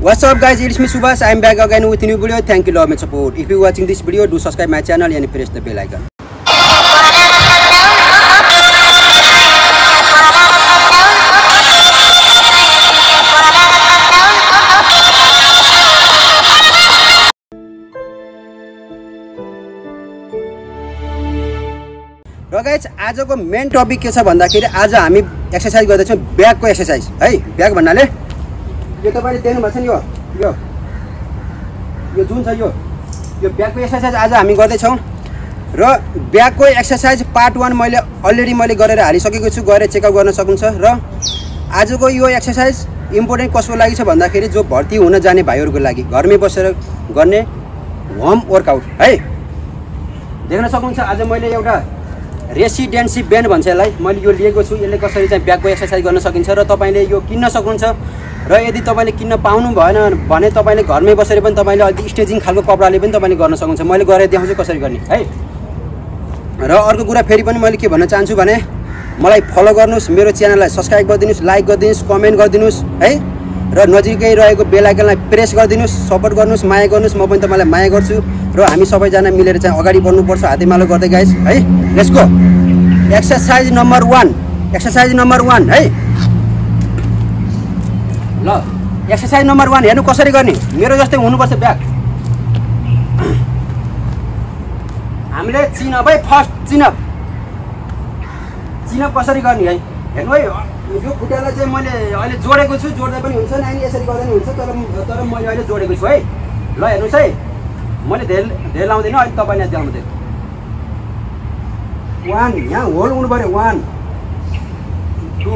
What's up guys, it's me Subhas. I'm back again with a new video. Thank you love and support. If you're watching this video, do subscribe my channel and press the bell icon. र guys आजको main topic के छ भन्दाखेरि आज हामी exercise गर्दैछौँ ब्याकको exercise है back भन्नाले यो तपाईँले देख्नुभएको छ नि यो यो यो जुन छ यो यो ब्याकको एक्सर्साइज आज हामी गर्दैछौँ। र ब्याकको एक्सर्साइज पार्ट वान मैले अलरेडी मैले गरेर हालिसकेको छु गएर चेकअप गर्न सक्नुहुन्छ र आजको यो एक्सर्साइज इम्पोर्टेन्ट कसको लागि छ भन्दाखेरि जो भर्ती हुन जाने भाइहरूको लागि घरमै बसेर गर्ने होम वर्कआउट है? देख्न सक्नुहुन्छ आज मैले एउटा रेसिडेन्सी ब्यान्ड भन्छ यसलाई मैले यो लिएको छु यसले कसरी चाहिँ ब्याकको एक्सर्साइज गर्न सकिन्छ र तपाईँले यो किन्न सक्नुहुन्छ। र यदि तपाईँले किन्न पाउनु भएन भने तपाईँले घरमै बसेर पनि तपाईँले अलिक स्टेजिङ खालको कपडाले पनि तपाईँले गर्न सक्नुहुन्छ। मैले गरेर देखाउँछु कसरी गर्ने है? र अर्को कुरा फेरि पनि मैले के भन्न चाहन्छु भने मलाई फलो गर्नुहोस् मेरो च्यानललाई सब्सक्राइब गरिदिनुहोस् लाइक गरिदिनुहोस् कमेन्ट गरिदिनुहोस् है? र नजिकै रहेको बेल आइकनलाई प्रेस गरिदिनुहोस् सपोर्ट गर्नुहोस् माया गर्नुहोस् म पनि तपाईँलाई माया गर्छु। र हामी सबैजना मिलेर चाहिँ अगाडि बढ्नुपर्छ हातेमालो गर्दै गाइस है? Go exercise number one exercise number one है? ल एक्सर्साइज नम्बर वान हेर्नु कसरी गर्ने? मेरो जस्तै हुनुपर्छ ब्याग हामीले चिनअप है फर्स्ट चिनअप चिनअप कसरी गर्ने है? हेर्नु है यो खुट्टालाई चाहिँ मैले अहिले जोडेको छु जोड्दा पनि हुन्छ नानी यसरी गर्दा पनि हुन्छ तर तर मैले अहिले जोडेको छु है। ल हेर्नुहोस् है। मैले धेरै धेरै लाउँदिनँ अहिले तपाईँलाई देखाउँदै वान यहाँ होल हुनु पऱ्यो वान टू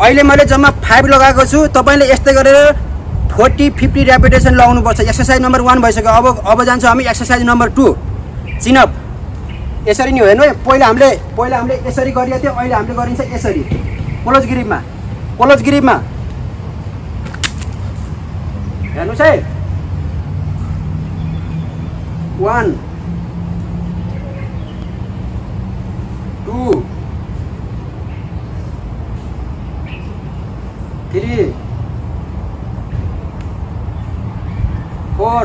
अहिले मैले जम्मा फाइभ लगाएको छु तपाईँले यस्तै गरेर फोर्टी फिफ्टी ऱ्यापिटेसन लगाउनुपर्छ। एक्सर्साइज नम्बर वान भइसक्यो। अब अब जान्छौँ हामी एक्सर्साइज नम्बर टू चिनअप यसरी नि हो हेर्नु है पहिला हामीले पहिला हामीले यसरी गरिएको थियो अहिले हामीले गरिन्छ यसरी। क्लोज ग्रिपमा क्लोज ग्रिपमा हेर्नुहोस् है one two three four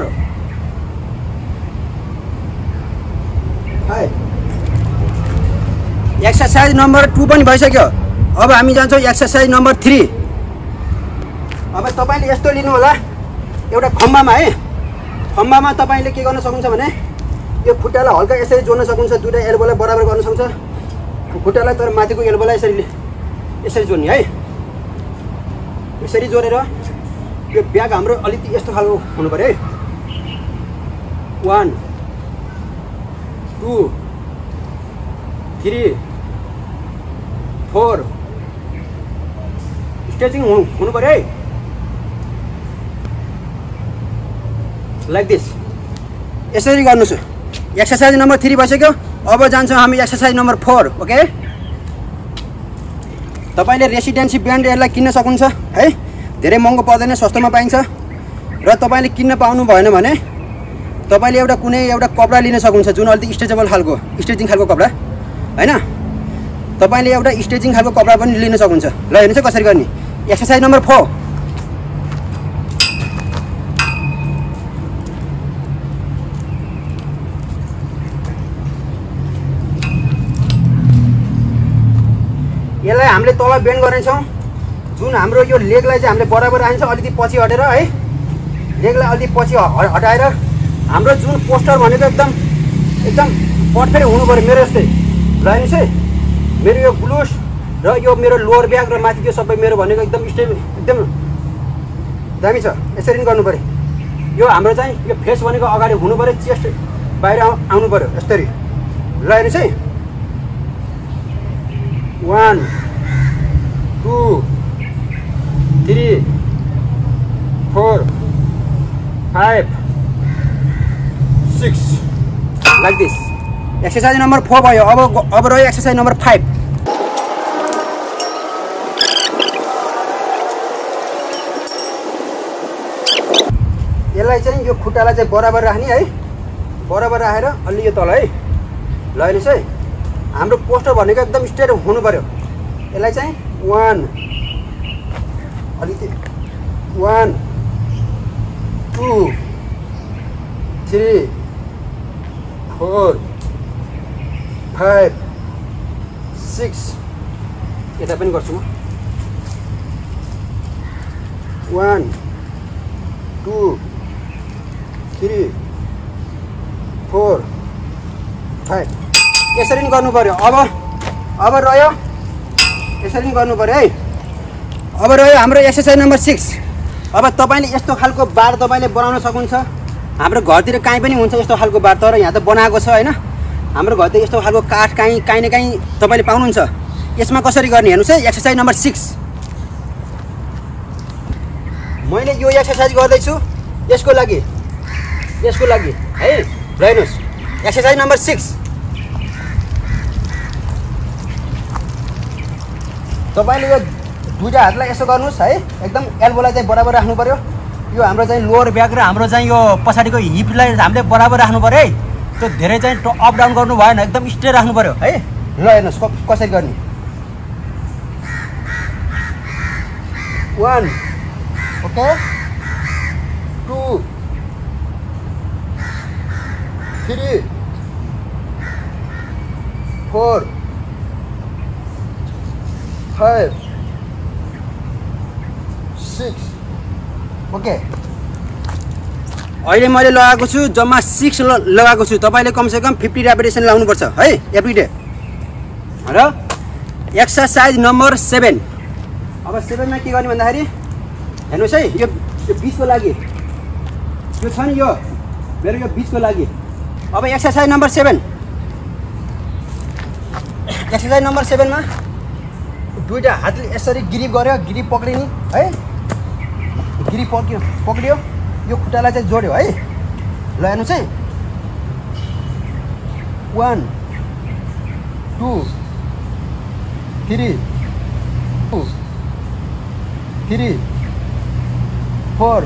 five exercise number two पनि भइसक्यो। अब हामी जान्छौँ एक्सर्साइज नम्बर थ्री अब तपाईँले यस्तो लिनु होला एउटा खम्बामा है खम्बामा तपाईँले के गर्न सक्नुहुन्छ भने यो खुट्टालाई हल्का यसरी जोड्न सक्नुहुन्छ दुइटा एल्बोलाई बराबर गर्न सक्छ खुट्टालाई तर माथिको एल्बोलाई यसरी यसरी जोड्ने है। यसरी जोडेर यो ब्याग हाम्रो अलिकति यस्तो खालको हुनु पऱ्यो है। One two three four stretching हुनु हुनु पऱ्यो है। लाइक दिस यसरी गर्नुहोस्। एक्सर्साइज नम्बर थ्री भइसक्यो। अब जान्छौँ हामी एक्सर्साइज नम्बर फोर ओके तपाईँले रेसिडेन्सी ब्यान्ड यसलाई किन्न सक्नुहुन्छ है? धेरै महँगो पर्दैन सस्तोमा पाइन्छ। र तपाईँले किन्न पाउनु भएन भने तपाईँले एउटा कुनै एउटा कपडा लिन सक्नुहुन्छ जुन अलिक स्ट्रेचेबल खालको स्ट्रेचिङ खालको कपडा होइन? तपाईँले एउटा स्ट्रेचिङ खालको कपडा पनि लिन सक्नुहुन्छ। ल हेर्नुहोस् है कसरी गर्ने। एक्सर्साइज नम्बर फोर यसलाई हामीले तल बेन्ड गर्नेछौँ। जुन हाम्रो यो लेगलाई चाहिँ हामीले बराबर आइन्छ अलिकति पछि हटेर है। लेगलाई अलिकति पछि हटाएर हाम्रो जुन पोस्टर भनेको एकदम एकदम पर्फेक्ट हुनु पऱ्यो मेरो जस्तै। ल हेर्नुहोस् है। मेरो यो ग्लुस र यो मेरो लोवर ब्याग र माथि यो सबै मेरो भनेको एकदम स्टे एकदम दामी छ। यसरी नै पऱ्यो। यो हाम्रो चाहिँ यो फेस भनेको अगाडि हुनु पऱ्यो चेस्ट बाहिर आउ- आउनु पऱ्यो। यसरी ल हेर्नुहोस् है one two three four five six like this exercise number four भयो। अब अब रह्यो एक्सर्साइज नम्बर फाइभ खुट्टालाई चाहिँ यो खुट्टालाई चाहिँ बराबर राख्ने है। बराबर राखेर अलि यो तल है। ल हेर्नुहोस् है। हाम्रो पोस्टर भनेको एकदम स्ट्रेट हुनु पऱ्यो यसलाई चाहिँ वान। अलिकति। One two three four five six. यता पनि गर्छु म। One two three four five. यसरी नि गर्नु पऱ्यो अब अब रह्यो। यसरी नि गर्नु पऱ्यो है? अब रह्यो हाम्रो एक्सर्साइज नम्बर सिक्स अब तपाईँले यस्तो खालको बार तपाईँले बनाउन सक्नुहुन्छ। हाम्रो घरतिर काहीँ पनि हुन्छ यस्तो खालको बार तर यहाँ त बनाएको छ होइन? हाम्रो घरतिर यस्तो खालको काठ काहीँ काहीँ न काहीँ तपाईँले पाउनुहुन्छ। यसमा कसरी गर्ने हेर्नुहोस् है? एक्सर्साइज नम्बर सिक्स मैले यो एक्सर्साइज गर्दैछु। यसको लागि यसको लागि है? र हेर्नुहोस् एक्सर्साइज नम्बर सिक्स तपाईँले यो दुइटा हातलाई यसो गर्नुहोस् है? एकदम एल्बोलाई चाहिँ बराबर राख्नु पऱ्यो यो हाम्रो चाहिँ लोवर ब्याक र हाम्रो चाहिँ यो पछाडिको हिपलाई हामीले बराबर राख्नु पऱ्यो है? त्यो धेरै चाहिँ अप डाउन गर्नु भएन एकदम स्ट्रेट राख्नु पऱ्यो है? ल हेर्नुहोस् कसरी गर्ने। One okay two three four five six okay अहिले मैले लगाएको छु जम्मा सिक्स लगाएको छु। तपाईँले कमसेकम फिफ्टी रेपिटेसन लगाउनुपर्छ है? एभ्री डे र एक्सर्साइज नम्बर सेभेन अब सेभेनमा के गर्ने भन्दाखेरि हेर्नुहोस् है यो बिचको लागि यो छ नि यो मेरो यो बिचको लागि। अब exercise number seven. Exercise number सेभेनमा दुइटा हातले यसरी ग्रिप गऱ्यो ग्रिप पक्रिने है? ग्रिप पक्रियो पक्रियो। यो खुट्टालाई चाहिँ जोड्यो है? ल हेर्नुहोस् है one two three two three four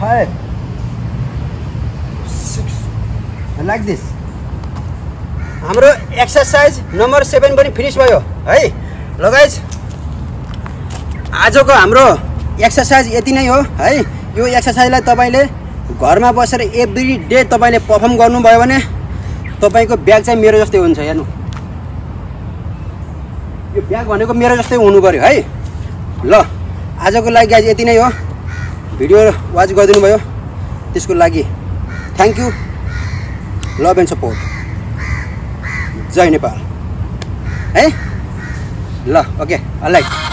five six like this हाम्रो एक्सर्साइज नम्बर सेभेन पनि फिनिस भयो है? ल गाइज आजको हाम्रो एक्सर्साइज यति नै हो है? यो एक्सर्साइजलाई तपाईँले घरमा बसेर एभ्री डे तपाईँले पर्फर्म गर्नुभयो भने तपाईँको ब्याग चाहिँ मेरो जस्तै हुन्छ हेर्नु। यो ब्याग भनेको मेरो जस्तै हुनु पऱ्यो है? ल आजको लागि गाइज यति नै हो। भिडियो वाच गरिदिनु भयो। त्यसको लागि thank you love and support जय नेपाल है ल ओके अलराइट